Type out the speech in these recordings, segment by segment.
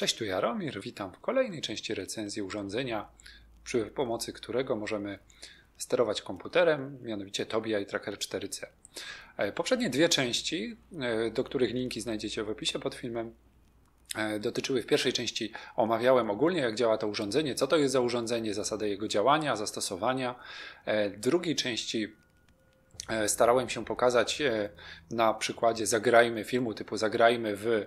Cześć, tu Jaromir, witam w kolejnej części recenzji urządzenia, przy pomocy którego możemy sterować komputerem, mianowicie Tobii Tracker 4C. E, poprzednie dwie części, e, do których linki znajdziecie w opisie pod filmem, e, dotyczyły w pierwszej części, omawiałem ogólnie jak działa to urządzenie, co to jest za urządzenie, zasady jego działania, zastosowania. W drugiej części starałem się pokazać na przykładzie zagrajmy filmu typu zagrajmy w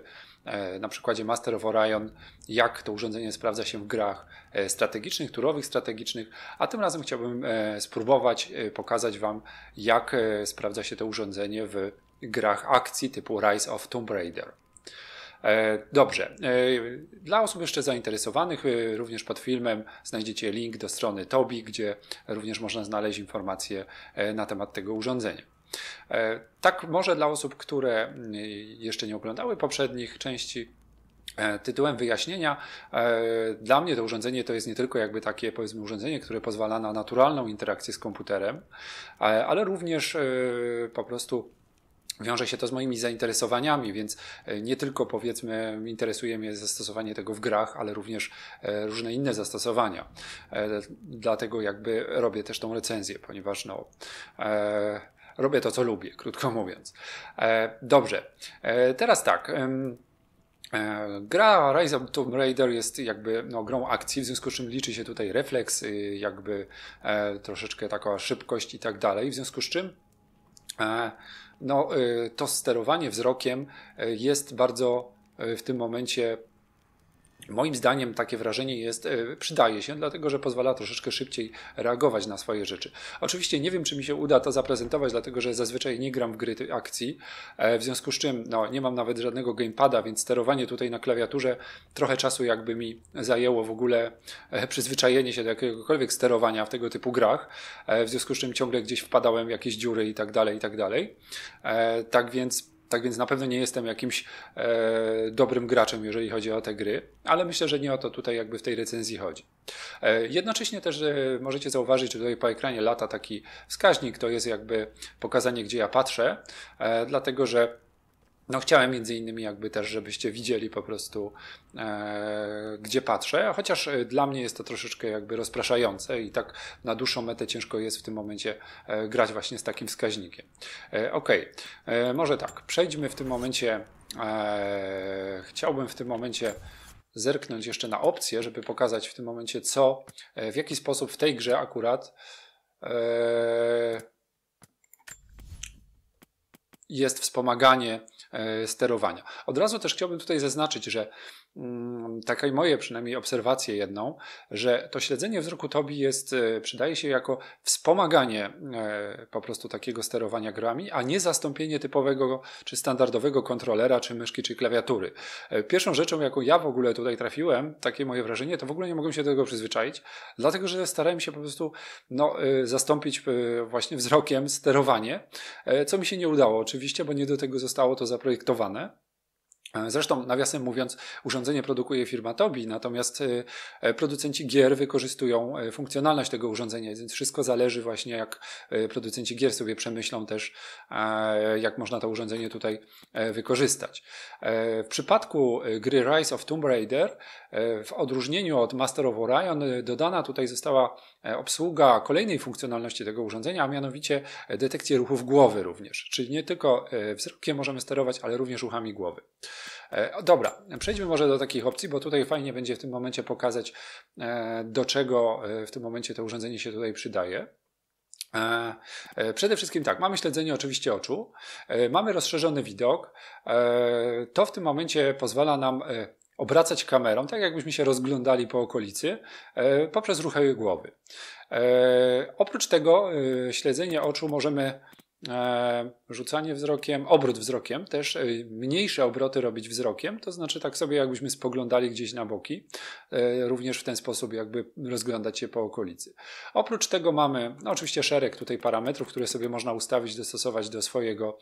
na przykładzie Master of Orion, jak to urządzenie sprawdza się w grach e, strategicznych, turowych strategicznych, a tym razem chciałbym e, spróbować pokazać Wam, jak sprawdza się to urządzenie w grach akcji typu Rise of Tomb Raider. Dobrze. Dla osób jeszcze zainteresowanych, również pod filmem znajdziecie link do strony Tobi, gdzie również można znaleźć informacje na temat tego urządzenia. E, tak może dla osób, które mm, jeszcze nie oglądały poprzednich części, e, Tytułem wyjaśnienia, e, dla mnie to urządzenie to jest nie tylko jakby takie powiedzmy urządzenie, które pozwala na naturalną interakcję z komputerem, ale również po prostu wiąże się to z moimi zainteresowaniami, więc nie tylko powiedzmy interesuje mnie zastosowanie tego w grach, ale również różne inne zastosowania. Dlatego jakby robię też tą recenzję, ponieważ no robię to, co lubię, krótko mówiąc. E, dobrze, e, teraz tak. E, gra Rise of Tomb Raider jest jakby no, grą akcji, w związku z czym liczy się tutaj refleks, y, jakby troszeczkę taka szybkość i tak dalej, w związku z czym no, y, to sterowanie wzrokiem jest bardzo w tym momencie Moim zdaniem takie wrażenie jest, e, przydaje się, dlatego że pozwala troszeczkę szybciej reagować na swoje rzeczy. Oczywiście nie wiem, czy mi się uda to zaprezentować, dlatego że zazwyczaj nie gram w gry akcji, e, w związku z czym no, nie mam nawet żadnego gamepada, więc sterowanie tutaj na klawiaturze trochę czasu jakby mi zajęło w ogóle e, przyzwyczajenie się do jakiegokolwiek sterowania w tego typu grach, w związku z czym ciągle gdzieś wpadałem w jakieś dziury i tak dalej, i tak dalej. Tak więc tak więc na pewno nie jestem jakimś e, dobrym graczem, jeżeli chodzi o te gry, ale myślę, że nie o to tutaj jakby w tej recenzji chodzi. E, jednocześnie też e, możecie zauważyć, że tutaj po ekranie lata taki wskaźnik, to jest jakby pokazanie, gdzie ja patrzę, e, dlatego że no chciałem między innymi jakby też, żebyście widzieli po prostu, e, gdzie patrzę, chociaż e, dla mnie jest to troszeczkę jakby rozpraszające i tak na dłuższą metę ciężko jest w tym momencie e, grać właśnie z takim wskaźnikiem. E, ok, e, może tak, przejdźmy w tym momencie, e, chciałbym w tym momencie zerknąć jeszcze na opcję, żeby pokazać w tym momencie co, w jaki sposób w tej grze akurat jest wspomaganie sterowania. Od razu też chciałbym tutaj zaznaczyć, że Mm, taka moje przynajmniej obserwacje jedną, że to śledzenie wzroku Tobi jest, e, przydaje się jako wspomaganie e, po prostu takiego sterowania grami, a nie zastąpienie typowego czy standardowego kontrolera, czy myszki, czy klawiatury. E, pierwszą rzeczą, jaką ja w ogóle tutaj trafiłem, takie moje wrażenie, to w ogóle nie mogłem się do tego przyzwyczaić, dlatego że starałem się po prostu no, zastąpić właśnie wzrokiem sterowanie, co mi się nie udało oczywiście, bo nie do tego zostało to zaprojektowane. Zresztą, nawiasem mówiąc, urządzenie produkuje firma Tobi, natomiast e, producenci gier wykorzystują e, funkcjonalność tego urządzenia, więc wszystko zależy właśnie, jak e, producenci gier sobie przemyślą też, jak można to urządzenie tutaj wykorzystać. W przypadku gry Rise of Tomb Raider, w odróżnieniu od Master of Orion, dodana tutaj została obsługa kolejnej funkcjonalności tego urządzenia, a mianowicie detekcję ruchów głowy również. Czyli nie tylko wzrokiem możemy sterować, ale również ruchami głowy. E, dobra, przejdźmy może do takich opcji, bo tutaj fajnie będzie w tym momencie pokazać, e, do czego e, w tym momencie to urządzenie się tutaj przydaje. Przede wszystkim tak, mamy śledzenie oczywiście oczu, mamy rozszerzony widok. To w tym momencie pozwala nam obracać kamerą, tak jakbyśmy się rozglądali po okolicy, poprzez ruchy głowy. Oprócz tego śledzenie oczu możemy rzucanie wzrokiem, obrót wzrokiem, też e, mniejsze obroty robić wzrokiem, to znaczy tak sobie jakbyśmy spoglądali gdzieś na boki, e, również w ten sposób jakby rozglądać się po okolicy. Oprócz tego mamy no oczywiście szereg tutaj parametrów, które sobie można ustawić, dostosować do swojego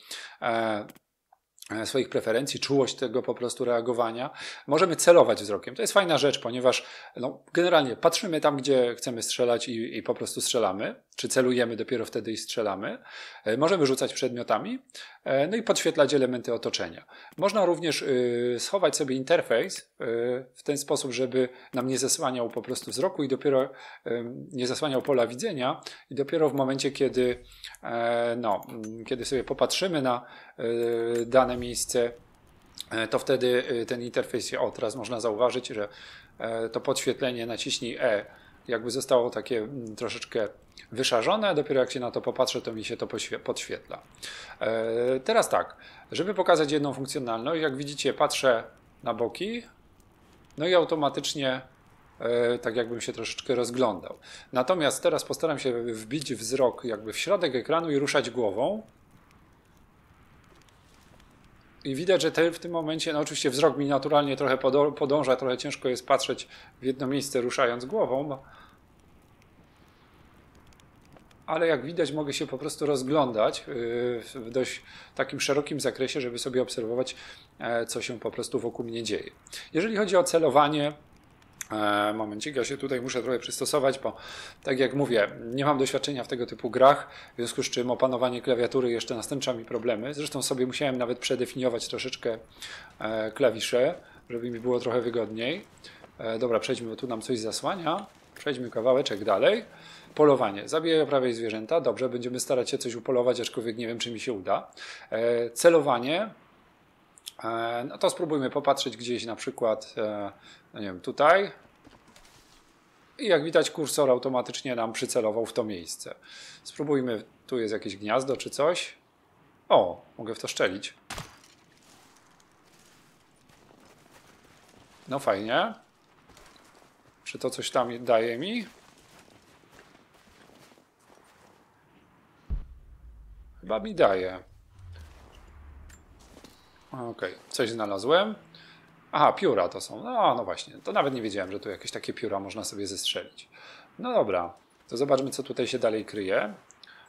swoich preferencji, czułość tego po prostu reagowania. Możemy celować wzrokiem. To jest fajna rzecz, ponieważ no, generalnie patrzymy tam, gdzie chcemy strzelać i, i po prostu strzelamy. Czy celujemy dopiero wtedy i strzelamy. E, możemy rzucać przedmiotami, e, no i podświetlać elementy otoczenia. Można również y, schować sobie interfejs w ten sposób, żeby nam nie zasłaniał po prostu wzroku i dopiero nie zasłaniał pola widzenia i dopiero w momencie, kiedy, e, no, kiedy sobie popatrzymy na dane miejsce, to wtedy ten interfejs, o teraz można zauważyć, że to podświetlenie naciśnij E jakby zostało takie mm, troszeczkę wyszarzone, dopiero jak się na to popatrzę, to mi się to podświetla. E, teraz tak, żeby pokazać jedną funkcjonalność, jak widzicie, patrzę na boki, no i automatycznie e, tak jakbym się troszeczkę rozglądał. Natomiast teraz postaram się wbić wzrok jakby w środek ekranu i ruszać głową. I widać, że te, w tym momencie, no oczywiście wzrok mi naturalnie trochę podąża, trochę ciężko jest patrzeć w jedno miejsce ruszając głową, bo... ale jak widać mogę się po prostu rozglądać yy, w dość takim szerokim zakresie, żeby sobie obserwować, e, co się po prostu wokół mnie dzieje. Jeżeli chodzi o celowanie, momencik, ja się tutaj muszę trochę przystosować, bo tak jak mówię, nie mam doświadczenia w tego typu grach, w związku z czym opanowanie klawiatury jeszcze następcza mi problemy. Zresztą sobie musiałem nawet przedefiniować troszeczkę e, klawisze, żeby mi było trochę wygodniej. E, dobra, przejdźmy, bo tu nam coś zasłania. Przejdźmy kawałeczek dalej. Polowanie. Zabijają prawie zwierzęta. Dobrze, będziemy starać się coś upolować, aczkolwiek nie wiem, czy mi się uda. Celowanie. No to spróbujmy popatrzeć gdzieś na przykład, no nie wiem, tutaj. I jak widać, kursor automatycznie nam przycelował w to miejsce. Spróbujmy, tu jest jakieś gniazdo czy coś. O, mogę w to szczelić. No fajnie. Czy to coś tam daje mi? Chyba mi daje. Ok, coś znalazłem. Aha, pióra to są. No, no właśnie, to nawet nie wiedziałem, że tu jakieś takie pióra można sobie zestrzelić. No dobra, to zobaczmy, co tutaj się dalej kryje.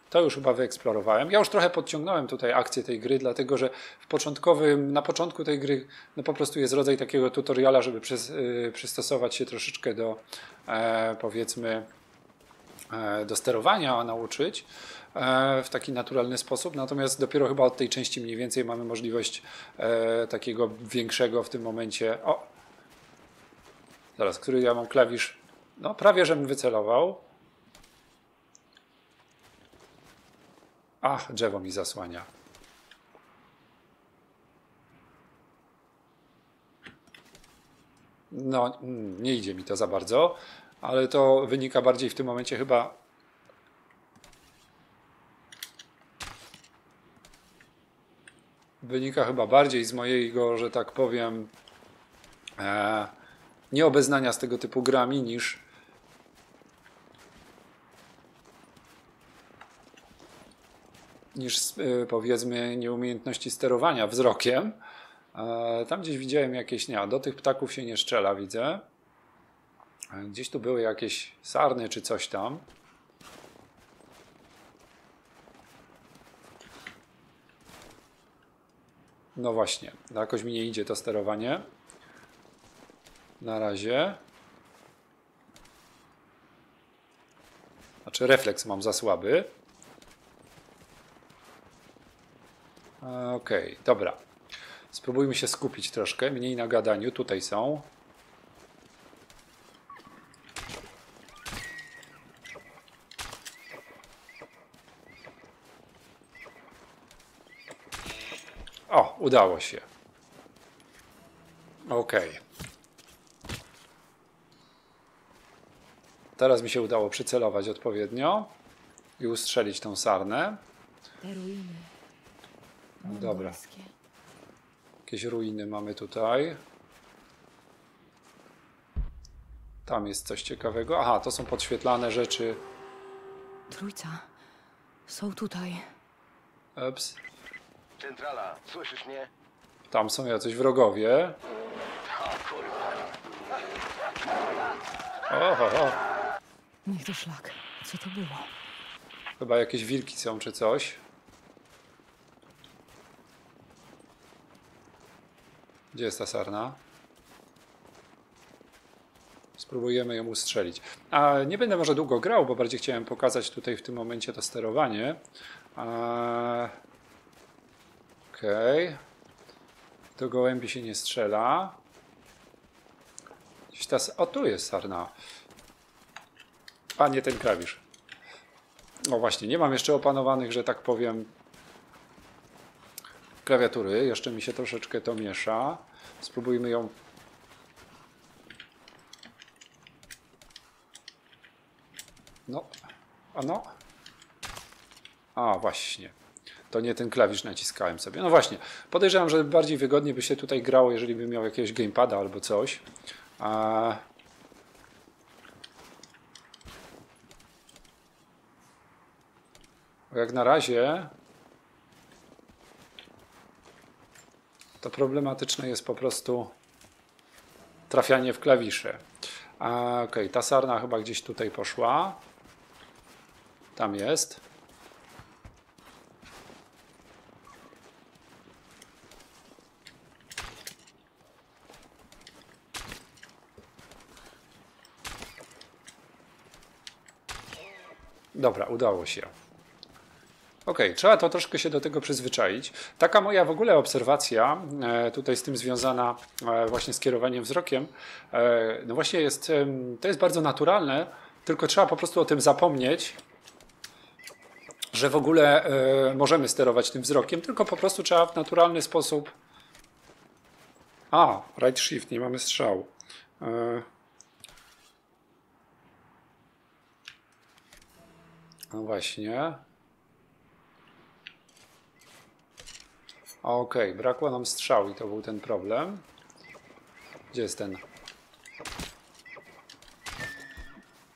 To już chyba wyeksplorowałem. Ja już trochę podciągnąłem tutaj akcję tej gry, dlatego że w początkowym, na początku tej gry no po prostu jest rodzaj takiego tutoriala, żeby yy, przystosować się troszeczkę do e, powiedzmy do sterowania nauczyć. E, w taki naturalny sposób. Natomiast dopiero chyba od tej części mniej więcej mamy możliwość e, takiego większego w tym momencie. O! Zaraz, który ja mam klawisz? No, prawie żebym wycelował. Ach, drzewo mi zasłania. No, mm, nie idzie mi to za bardzo, ale to wynika bardziej w tym momencie chyba wynika chyba bardziej z mojego, że tak powiem, e, nieobeznania z tego typu grami niż niż e, powiedzmy nieumiejętności sterowania wzrokiem. E, tam gdzieś widziałem jakieś, nie, do tych ptaków się nie strzela, widzę. Gdzieś tu były jakieś sarny czy coś tam. No właśnie, jakoś mi nie idzie to sterowanie. Na razie. Znaczy refleks mam za słaby. Okej, okay, dobra. Spróbujmy się skupić troszkę, mniej na gadaniu. Tutaj są. O, udało się. Ok. Teraz mi się udało przycelować odpowiednio i ustrzelić tą sarnę. Te ruiny. No dobra. Jakieś ruiny mamy tutaj. Tam jest coś ciekawego. Aha, to są podświetlane rzeczy. Trójca. Są tutaj. Ups. Centrala, słyszysz mnie? Tam są jacyś wrogowie. Oho. Niech to szlak. Co to było? Chyba jakieś wilki są czy coś. Gdzie jest ta sarna? Spróbujemy ją ustrzelić. A nie będę może długo grał, bo bardziej chciałem pokazać tutaj w tym momencie to sterowanie. A... Do gołębi się nie strzela. Gdzieś ta... O, tu jest sarna. A nie ten klawisz. No właśnie, nie mam jeszcze opanowanych, że tak powiem, klawiatury. Jeszcze mi się troszeczkę to miesza. Spróbujmy ją. No, a no. A, właśnie. To nie ten klawisz naciskałem sobie. No właśnie, podejrzewam, że bardziej wygodnie by się tutaj grało, jeżeli bym miał jakiegoś gamepada albo coś. A... Jak na razie to problematyczne jest po prostu trafianie w klawisze. Okej, okay, ta sarna chyba gdzieś tutaj poszła. Tam jest. Dobra, udało się. Ok, trzeba to troszkę się do tego przyzwyczaić. Taka moja w ogóle obserwacja, e, tutaj z tym związana e, właśnie z kierowaniem wzrokiem, e, no właśnie jest, to jest bardzo naturalne, tylko trzeba po prostu o tym zapomnieć, że w ogóle możemy sterować tym wzrokiem, tylko po prostu trzeba w naturalny sposób. A, right shift, nie mamy strzału. No właśnie. Okej, okay, brakło nam strzał i to był ten problem. Gdzie jest ten?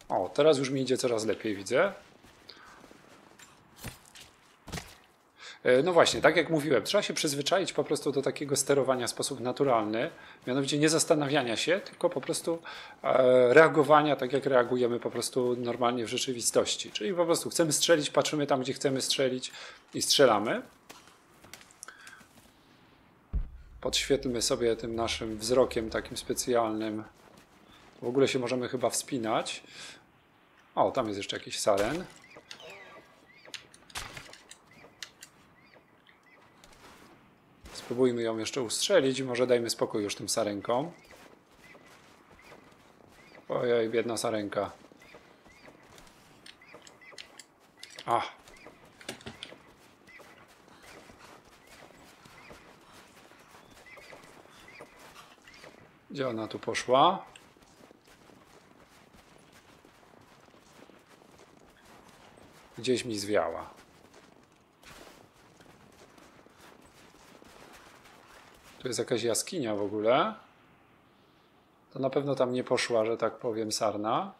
O, teraz już mi idzie coraz lepiej, widzę. No właśnie, tak jak mówiłem, trzeba się przyzwyczaić po prostu do takiego sterowania w sposób naturalny, mianowicie nie zastanawiania się, tylko po prostu e, reagowania tak jak reagujemy po prostu normalnie w rzeczywistości. Czyli po prostu chcemy strzelić, patrzymy tam, gdzie chcemy strzelić i strzelamy. Podświetlmy sobie tym naszym wzrokiem takim specjalnym. W ogóle się możemy chyba wspinać. O, tam jest jeszcze jakiś saren. Spróbujmy ją jeszcze ustrzelić. Może dajmy spokój już tym sarenkom. Ojej, biedna sarenka. A. Gdzie ona tu poszła? Gdzieś mi zwiała. Tu jest jakaś jaskinia w ogóle. To na pewno tam nie poszła, że tak powiem, sarna.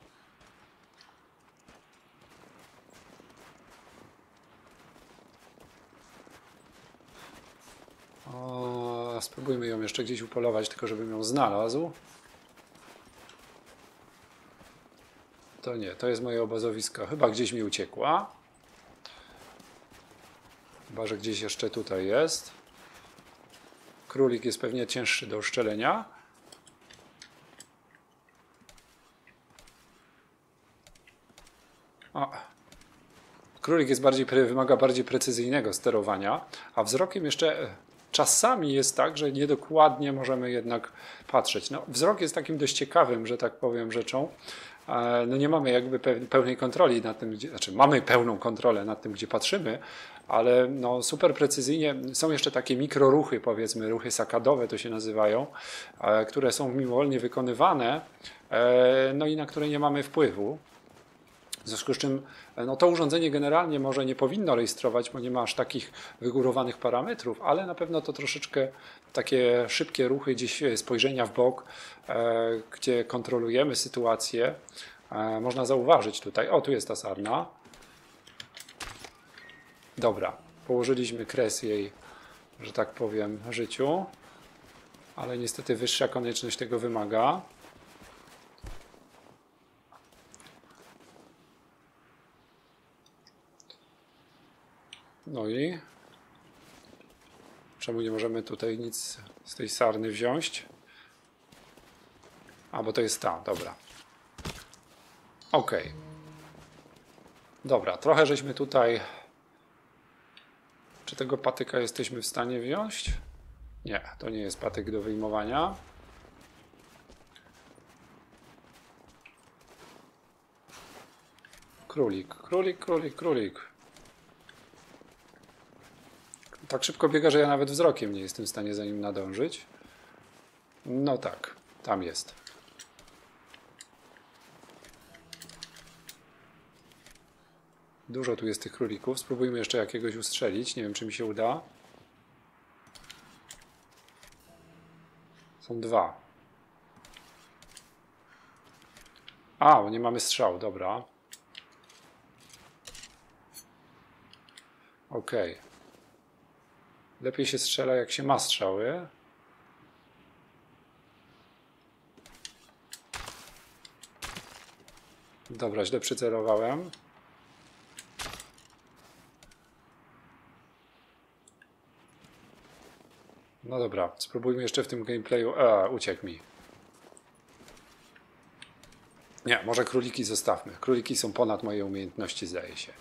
O, spróbujmy ją jeszcze gdzieś upolować, tylko żebym ją znalazł. To nie, to jest moje obozowisko. Chyba gdzieś mi uciekła. Chyba, że gdzieś jeszcze tutaj jest. Królik jest pewnie cięższy do uszczelenia. O. Królik jest bardziej, wymaga bardziej precyzyjnego sterowania, a wzrokiem jeszcze e, czasami jest tak, że niedokładnie możemy jednak patrzeć. No, wzrok jest takim dość ciekawym, że tak powiem, rzeczą. No nie mamy jakby pełnej kontroli nad tym, gdzie, znaczy mamy pełną kontrolę nad tym, gdzie patrzymy, ale no super precyzyjnie są jeszcze takie mikroruchy, powiedzmy, ruchy sakadowe to się nazywają, e, które są mimowolnie wykonywane, e, no i na które nie mamy wpływu. W związku z czym no to urządzenie generalnie może nie powinno rejestrować, bo nie ma aż takich wygórowanych parametrów, ale na pewno to troszeczkę takie szybkie ruchy, gdzieś spojrzenia w bok, e, gdzie kontrolujemy sytuację, e, można zauważyć tutaj. O, tu jest ta sarna. Dobra, położyliśmy kres jej, że tak powiem, życiu, ale niestety wyższa konieczność tego wymaga. No i czemu nie możemy tutaj nic z tej sarny wziąć? A, bo to jest ta, dobra. Ok. Dobra, trochę żeśmy tutaj. Czy tego patyka jesteśmy w stanie wziąć? Nie, to nie jest patyk do wyjmowania. Królik, królik, królik, królik. Tak szybko biega, że ja nawet wzrokiem nie jestem w stanie za nim nadążyć. No tak, tam jest. Dużo tu jest tych królików. Spróbujmy jeszcze jakiegoś ustrzelić. Nie wiem, czy mi się uda. Są dwa. A, bo nie mamy strzał, dobra. Ok. Lepiej się strzela, jak się ma strzały. Dobra, źle przycelowałem. No dobra, spróbujmy jeszcze w tym gameplayu. A, uciekł mi. Nie, może króliki zostawmy. Króliki są ponad moje umiejętności, zdaje się.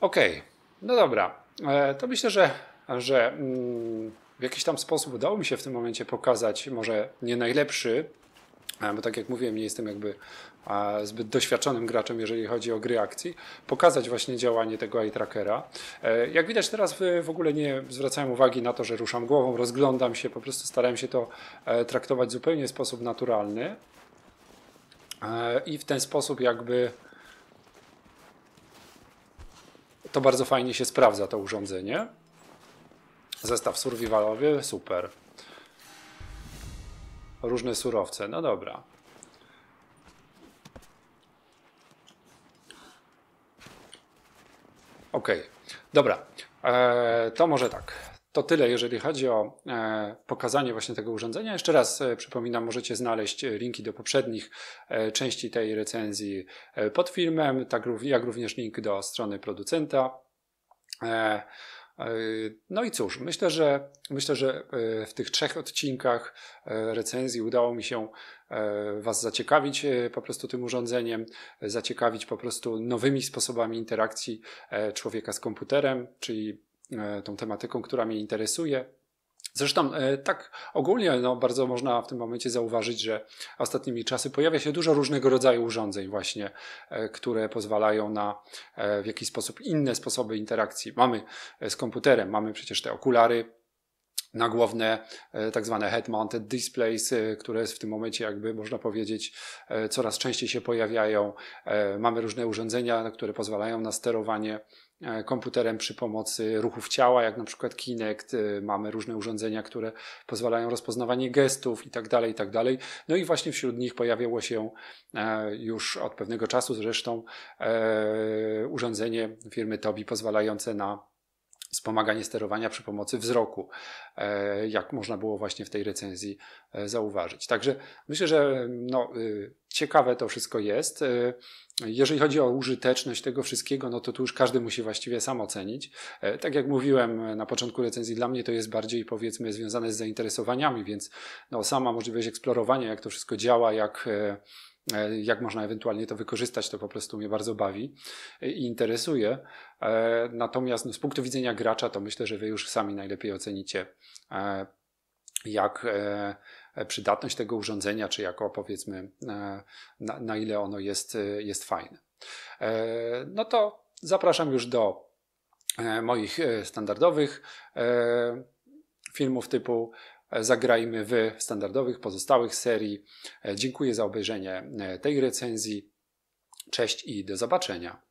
Okej, okay. no dobra. E, to myślę, że, że mm, w jakiś tam sposób udało mi się w tym momencie pokazać może nie najlepszy bo tak jak mówiłem, nie jestem jakby zbyt doświadczonym graczem, jeżeli chodzi o gry akcji, pokazać właśnie działanie tego eye trackera. E, jak widać teraz w ogóle nie zwracałem uwagi na to, że ruszam głową, rozglądam się, po prostu starałem się to e, traktować zupełnie w sposób naturalny e, i w ten sposób jakby to bardzo fajnie się sprawdza to urządzenie. Zestaw survivalowy, super różne surowce. No dobra. Ok, dobra. E, to może tak. To tyle, jeżeli chodzi o e, pokazanie właśnie tego urządzenia. Jeszcze raz e, przypominam, możecie znaleźć linki do poprzednich e, części tej recenzji e, pod filmem, tak jak również link do strony producenta. E, E, no i cóż, myślę, że myślę, że e, w tych trzech odcinkach e, recenzji udało mi się Was zaciekawić po prostu tym urządzeniem, zaciekawić po prostu nowymi sposobami interakcji człowieka z komputerem, czyli tą tematyką, która mnie interesuje. Zresztą e, tak ogólnie no, bardzo można w tym momencie zauważyć, że ostatnimi czasy pojawia się dużo różnego rodzaju urządzeń właśnie, e, które pozwalają na e, w jakiś sposób inne sposoby interakcji. Mamy z komputerem, mamy przecież te okulary, nagłowne, tak zwane head-mounted displays, które w tym momencie jakby można powiedzieć coraz częściej się pojawiają. Mamy różne urządzenia, które pozwalają na sterowanie E, komputerem przy pomocy ruchów ciała, jak na przykład Kinect. E, mamy różne urządzenia, które pozwalają rozpoznawanie gestów i tak dalej, i tak dalej. No i właśnie wśród nich pojawiło się e, już od pewnego czasu zresztą urządzenie firmy Tobi pozwalające na wspomaganie sterowania przy pomocy wzroku, e, jak można było właśnie w tej recenzji e, zauważyć. Także myślę, że no, y, ciekawe to wszystko jest. E, jeżeli chodzi o użyteczność tego wszystkiego, no to tu już każdy musi właściwie sam ocenić. Tak jak mówiłem na początku recenzji, dla mnie to jest bardziej powiedzmy związane z zainteresowaniami, więc no, sama możliwość eksplorowania, jak to wszystko działa, jak E, jak można ewentualnie to wykorzystać, to po prostu mnie bardzo bawi i interesuje. E, natomiast no, z punktu widzenia gracza, to myślę, że Wy już sami najlepiej ocenicie, e, jak przydatność tego urządzenia, czy jako powiedzmy, na, na ile ono jest, jest fajne. No to zapraszam już do moich standardowych filmów typu zagrajmy w standardowych pozostałych serii. E, dziękuję za obejrzenie e, tej recenzji. Cześć i do zobaczenia.